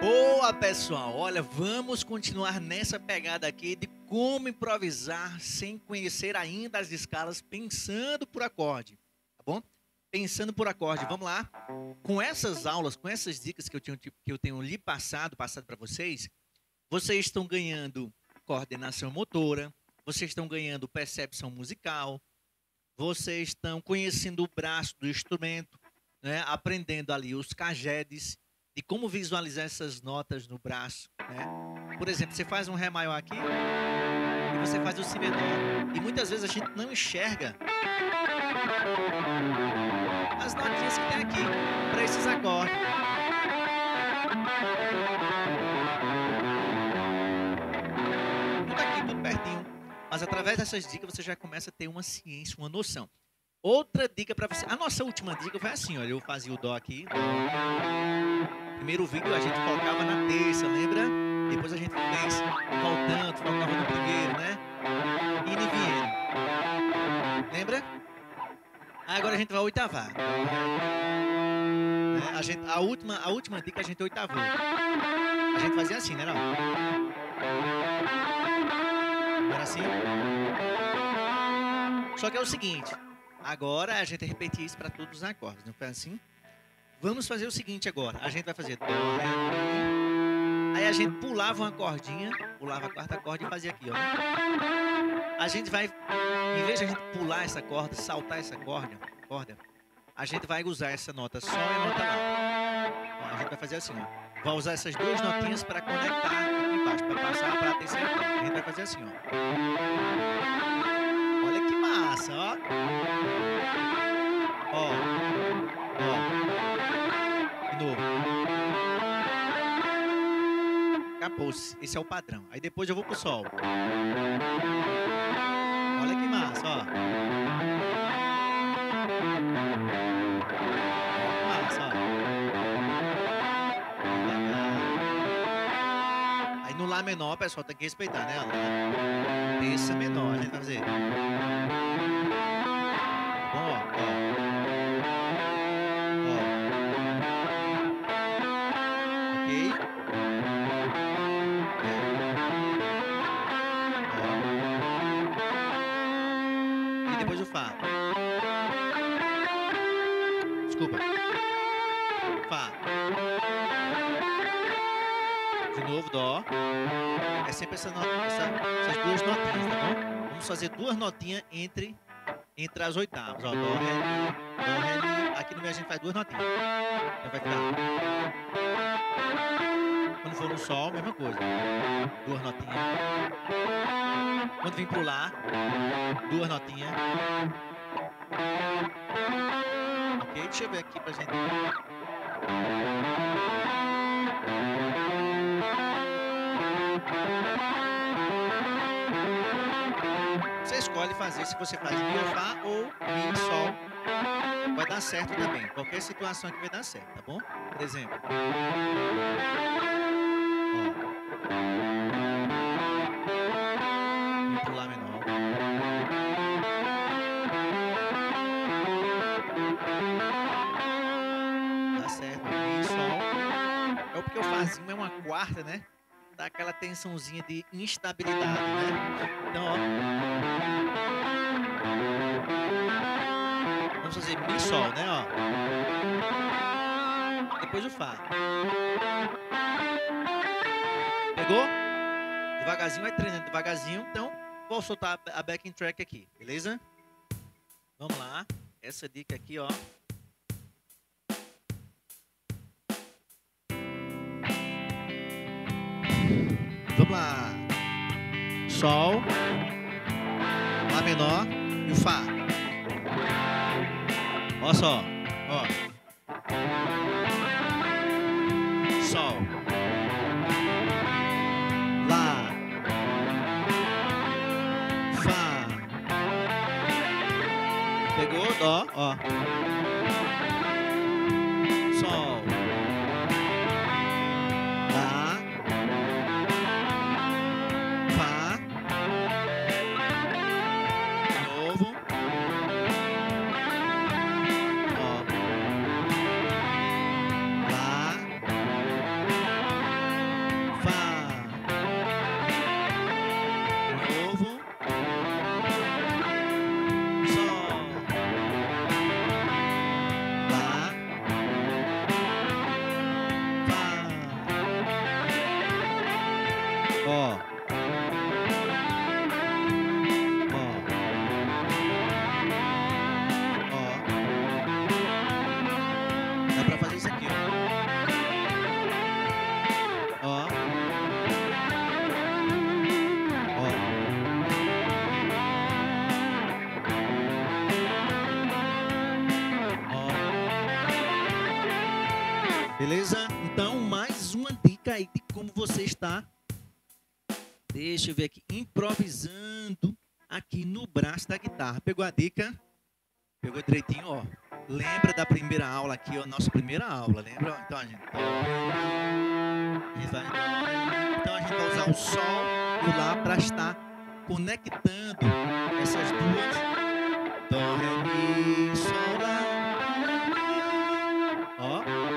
Boa, pessoal. Olha, vamos continuar nessa pegada aqui de como improvisar sem conhecer ainda as escalas, pensando por acorde, tá bom? Pensando por acorde. Vamos lá. Com essas aulas, com essas dicas que eu tenho, que eu tenho lhe passado, passado para vocês, vocês estão ganhando coordenação motora, vocês estão ganhando percepção musical, vocês estão conhecendo o braço do instrumento, né? aprendendo ali os cajedes de como visualizar essas notas no braço. Né? Por exemplo, você faz um Ré maior aqui e você faz o Si menor. E muitas vezes a gente não enxerga as notinhas que tem aqui para esses acordes. Tudo aqui, tudo pertinho. Mas através dessas dicas você já começa a ter uma ciência, uma noção. Outra dica para você. A nossa última dica foi assim, olha, eu fazia o dó aqui. Primeiro vídeo a gente focava na terça, lembra? Depois a gente fez voltando, focava no primeiro, né? E viene. Lembra? Agora a gente vai oitavar. Né? A, gente, a, última, a última dica a gente oitavou. A gente fazia assim, né? Não? Era assim? Só que é o seguinte. Agora a gente repetir isso para todos os acordes, não foi assim? Vamos fazer o seguinte agora. A gente vai fazer. Aí a gente pulava uma cordinha, pulava a quarta corda e fazia aqui, ó. A gente vai, em vez de a gente pular essa corda, saltar essa corda, corda, a gente vai usar essa nota só e a nota lá. A gente vai fazer assim, ó. Vai usar essas duas notinhas para conectar aqui embaixo, para passar para a terceira corda. A gente vai fazer assim, ó massa, ó. Ó. Ó. Acabou-se. Esse é o padrão. Aí depois eu vou pro sol. Olha que massa, ó. Massa, ó. Aí no Lá menor, pessoal, tem que respeitar, né? Lá. Terça menor, a gente vai fazer. Essa essa, essas duas notinhas, tá bom? Vamos fazer duas notinhas entre, entre as oitavas. Ó, dó, ré, dó, ré. Aqui no meio a gente faz duas notinhas. Então vai ficar. Quando for no sol, mesma coisa. Duas notinhas. Quando vem pro lá, duas notinhas. Ok? Deixa eu ver aqui pra gente. escolhe fazer se você faz Mi Fá ou Mi Sol. Vai dar certo também. Qualquer situação que vai dar certo, tá bom? Por exemplo. Sol. É porque o Fázinho é uma quarta, né? dá aquela tensãozinha de instabilidade, né? Então, ó. Vamos fazer Mi Sol, né? Ó. Depois o Fá. Devagarzinho, vai treinando devagarzinho. Então, vou soltar a backing track aqui, beleza? Vamos lá. Essa dica aqui, ó. Vamos lá. Sol. Lá menor e o Fá. Olha só. Ó. Pegou? Dó, ó. Aí de como você está. Deixa eu ver aqui, improvisando aqui no braço da guitarra. Pegou a dica? Pegou direitinho, ó. Lembra da primeira aula aqui, ó, nossa primeira aula, lembra? Então a gente, a gente vai, então a gente vai usar o sol e o lá para estar conectando essas duas dó, ré, mi, sol, lá. Ó.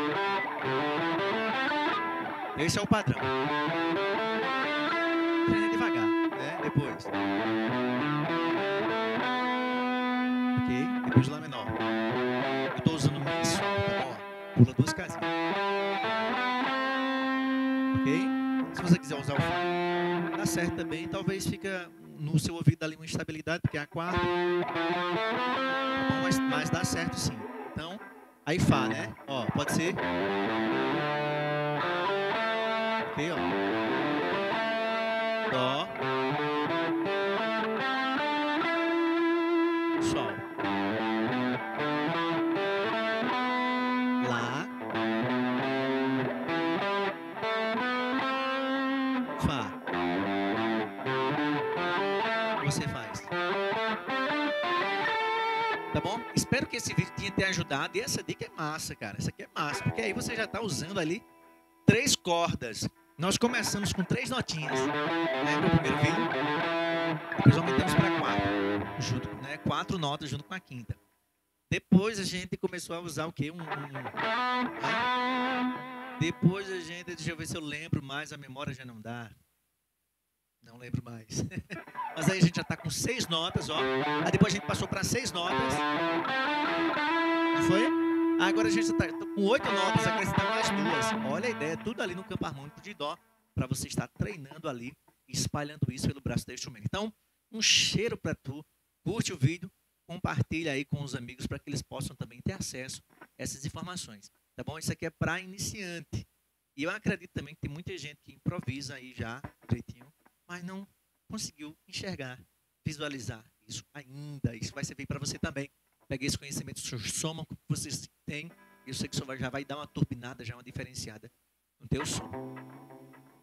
Esse é o padrão. Treina devagar, né? Depois. Ok? Depois Lá menor. Eu estou usando Mi Sol, tá? Pula duas casinhas. Ok? Se você quiser usar o Fá, dá certo também. Talvez fica no seu ouvido ali uma instabilidade, porque é a quarta. Tá? Mas, mas dá certo sim. Então, aí Fá, né? Ó, pode ser. Ok, ó. Dó. Sol. Lá. Fá. Você faz? Tá bom? Espero que esse vídeo tenha te ajudado. E essa dica é massa, cara. Essa aqui é massa. Porque aí você já está usando ali três cordas. Nós começamos com três notinhas. Lembra o primeiro vídeo? Depois aumentamos para quatro. Junto, né? Quatro notas junto com a quinta. Depois a gente começou a usar o quê? Um, um, né? Depois a gente, deixa eu ver se eu lembro mais, a memória já não dá. Não lembro mais. Mas aí a gente já está com seis notas, ó. Aí depois a gente passou para seis notas. Não foi? Agora a gente está com oito notas, acrescentando mais duas. Olha a ideia, tudo ali no campo harmônico de Dó, para você estar treinando ali, espalhando isso pelo braço do instrumento. Então, um cheiro para tu. Curte o vídeo, compartilha aí com os amigos para que eles possam também ter acesso a essas informações. Tá bom? Isso aqui é para iniciante. E eu acredito também que tem muita gente que improvisa aí já direitinho, mas não conseguiu enxergar, visualizar isso ainda. Isso vai servir para você também. Pegue esse conhecimento, soma com o que você tem. Eu sei que isso já vai dar uma turbinada, já uma diferenciada no teu.